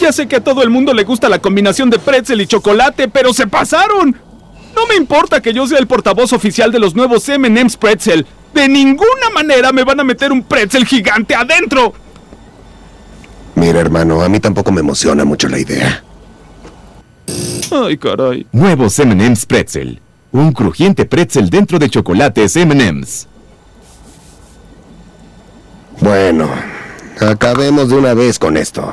Ya sé que a todo el mundo le gusta la combinación de pretzel y chocolate, pero se pasaron. No me importa que yo sea el portavoz oficial de los nuevos M&M's pretzel. De ninguna manera me van a meter un pretzel gigante adentro. Mira, hermano, a mí tampoco me emociona mucho la idea. Ay, caray. Nuevos M&M's Pretzel. Un crujiente pretzel dentro de chocolates M&M's. Bueno, acabemos de una vez con esto.